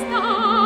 star